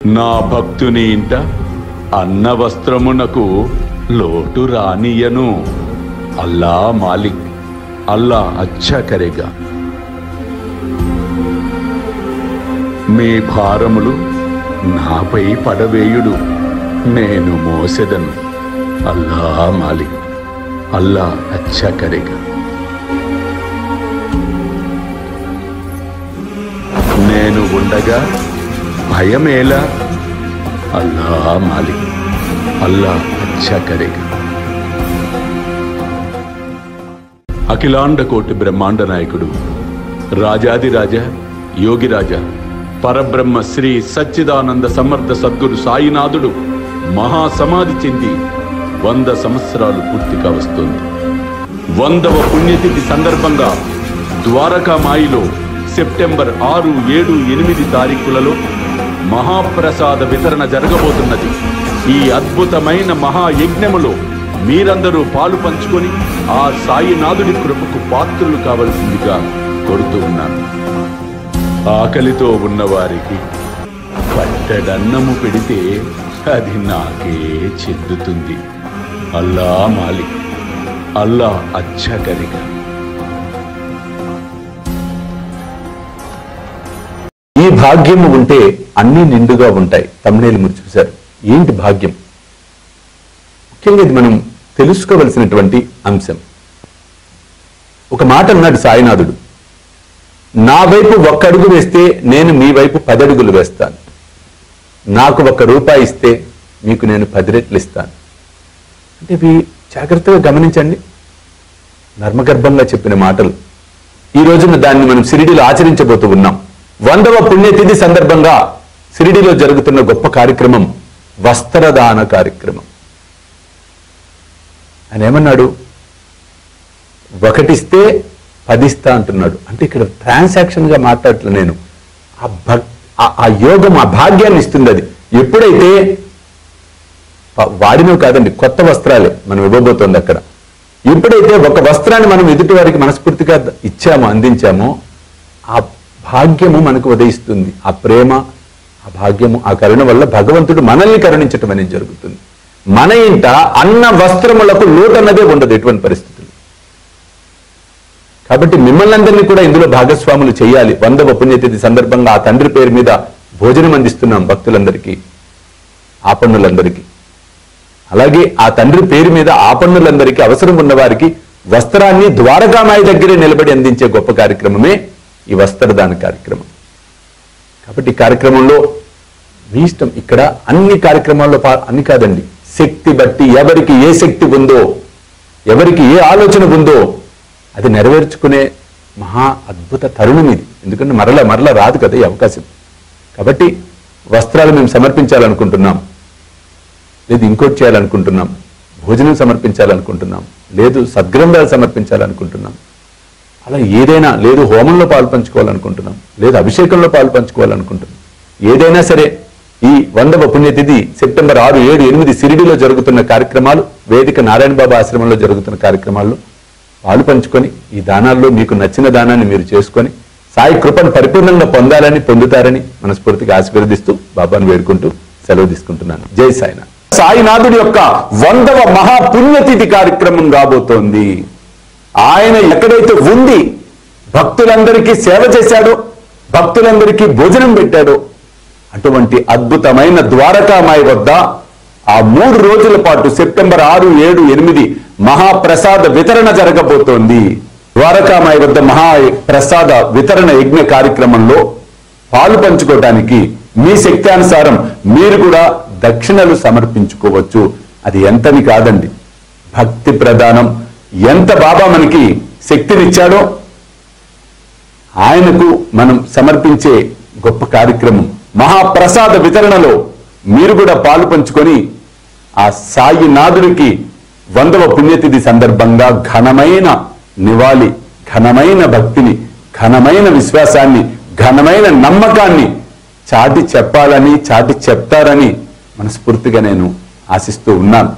నా భక్తుని ఇంట అన్న వస్త్రమునకు లోటు రానియను. అల్లా మాలిక్ అల్లా అచ్చా కరేగా మీ భారములు నాపై పడవేయుడు నేను మోసెదను. అల్లా మాలిక్ అల్లా అచ్చా కరేగా నేను ఉండగా భయమేలా? అల్లా మాలిక్ అల్లా అచ్చా కరేగా. అఖిలాండ కోటి బ్రహ్మాండ నాయకుడు రాజాదిరాజా యోగిరాజా పరబ్రహ్మ శ్రీ సచ్చిదానంద సమర్థ సద్గురు సాయినాథుడు మహాసమాధి చెంది వంద సంవత్సరాలు పూర్తిగా వస్తుంది. వందవ పుణ్యతిథి సందర్భంగా ద్వారకామాయిలో సెప్టెంబర్ ఆరు ఏడు ఎనిమిది తారీఖులలో మహాప్రసాద వితరణ జరగబోతున్నది. ఈ అద్భుతమైన మహాయజ్ఞములో మీరందరూ పాలు పంచుకొని ఆ సాయినాథుడి కృపకు పాత్రులు కావలసిందిగా కోరుతూ ఉన్నాను. ఆకలితో ఉన్నవారికి పట్టడన్నము పెడితే అది నాకే చెందుతుంది. అల్లా మాలిక్ అల్లా అచ్చగరిక. ఈ భాగ్యము ఉంటే అన్నీ నిండుగా ఉంటాయి. తమ్నేలు మీరు చూశారు. ఏంటి భాగ్యం? ముఖ్యంగా ఇది మనం తెలుసుకోవలసినటువంటి అంశం. ఒక మాట అన్నాడు సాయినాథుడు. నా వైపు ఒక్క అడుగు వేస్తే నేను మీ వైపు పది అడుగులు వేస్తాను. నాకు ఒక్క రూపాయి ఇస్తే మీకు నేను పది రెట్లు ఇస్తాను. అంటే ఇవి జాగ్రత్తగా గమనించండి. నర్మగర్భంగా చెప్పిన మాటలు. ఈ రోజున దాన్ని మనం సిరిడిలో ఆచరించబోతూ ఉన్నాం. వందవ పుణ్యతిథి సందర్భంగా సిరిడిలో జరుగుతున్న గొప్ప కార్యక్రమం వస్త్రదాన కార్యక్రమం. ఆయన ఏమన్నాడు? ఒకటిస్తే పదిస్తా అంటున్నాడు. అంటే ఇక్కడ ట్రాన్సాక్షన్గా మాట్లాడట్లే నేను. ఆ భక్ ఆ- యోగం ఆ భాగ్యాన్ని ఇస్తుంది అది. ఎప్పుడైతే వాడినవి కాదండి కొత్త వస్త్రాలే మనం ఇవ్వబోతోంది అక్కడ. ఎప్పుడైతే ఒక వస్త్రాన్ని మనం ఎదుటి వారికి మనస్ఫూర్తిగా ఇచ్చామో అందించామో ఆ భాగ్యము మనకు ఉదయిస్తుంది. ఆ ప్రేమ ఆ భాగ్యము ఆ కరుణ వల్ల భగవంతుడు మనల్ని కరుణించటం అనేది జరుగుతుంది. మన ఇంట అన్న వస్త్రములకు లోటన్నదే ఉండదు ఎటువంటి పరిస్థితులు. కాబట్టి మిమ్మల్ని అందరినీ కూడా ఇందులో భాగస్వాములు చేయాలి. వందవ పుణ్యతిథి సందర్భంగా ఆ తండ్రి పేరు మీద భోజనం అందిస్తున్నాం భక్తులందరికీ ఆపన్నులందరికీ. అలాగే ఆ తండ్రి పేరు మీద ఆపన్నులందరికీ అవసరం ఉన్న వారికి వస్త్రాన్ని ద్వారకామాయి దగ్గరే నిలబడి అందించే గొప్ప కార్యక్రమమే ఈ వస్త్రదాన కార్యక్రమం. ఇప్పటి కార్యక్రమంలో మీ ఇష్టం ఇక్కడ అన్ని కార్యక్రమాల్లో అన్ని కాదండి. శక్తి బట్టి ఎవరికి ఏ శక్తి ఉందో ఎవరికి ఏ ఆలోచన ఉందో అది నెరవేర్చుకునే మహా అద్భుత తరుణం ఇది. ఎందుకంటే మరల మరల రాదు కదా ఈ అవకాశం. కాబట్టి వస్త్రాలు మేము సమర్పించాలనుకుంటున్నాం. లేదు ఇంకోటి చేయాలనుకుంటున్నాం. భోజనం సమర్పించాలనుకుంటున్నాం. లేదు సద్గ్రంథాలు సమర్పించాలనుకుంటున్నాం. అలా ఏదైనా లేదు హోమంలో పాలు పంచుకోవాలనుకుంటున్నాం లేదు అభిషేకంలో పాలు పంచుకోవాలనుకుంటున్నాం. ఏదైనా సరే ఈ వందవ పుణ్యతిథి సెప్టెంబర్ ఆరు ఏడు ఎనిమిది సిరిడిలో జరుగుతున్న కార్యక్రమాలు వేదిక నారాయణ బాబా ఆశ్రమంలో జరుగుతున్న కార్యక్రమాల్లో పాలు పంచుకొని ఈ దానాల్లో మీకు నచ్చిన దానాన్ని మీరు చేసుకొని సాయి కృపను పరిపూర్ణంగా పొందాలని పొందుతారని మనస్ఫూర్తిగా ఆశీర్వదిస్తూ బాబాను వేడుకుంటూ సెలవు తీసుకుంటున్నాను. జై సాయినాథ్. సాయినాథుడి యొక్క వందవ మహాపుణ్యతిథి కార్యక్రమం రాబోతోంది. ఆయన ఎక్కడైతే ఉండి భక్తులందరికీ సేవ చేశాడో భక్తులందరికీ భోజనం పెట్టాడో అటువంటి అద్భుతమైన ద్వారకామాయి వద్ద ఆ మూడు రోజుల పాటు సెప్టెంబర్ ఆరు ఏడు ఎనిమిది మహాప్రసాద వితరణ జరగబోతోంది. ద్వారకామాయి వద్ద మహా ప్రసాద వితరణ యజ్ఞ కార్యక్రమంలో పాలు పంచుకోవడానికి మీ శక్తానుసారం మీరు కూడా దక్షిణలు సమర్పించుకోవచ్చు. అది ఎంతని కాదండి. భక్తి ప్రధానం. ఎంత బాబా మనకి శక్తినిచ్చాడో ఆయనకు మనం సమర్పించే గొప్ప కార్యక్రమం. మహాప్రసాద వితరణలో మీరు కూడా పాలు పంచుకొని ఆ సాయినాథుడికి వందవ పుణ్యతిథి సందర్భంగా ఘనమైన నివాళి ఘనమైన భక్తిని ఘనమైన విశ్వాసాన్ని ఘనమైన నమ్మకాన్ని చాటి చెప్పాలని చాటి చెప్తారని మనస్ఫూర్తిగా నేను ఆశిస్తూ ఉన్నాను.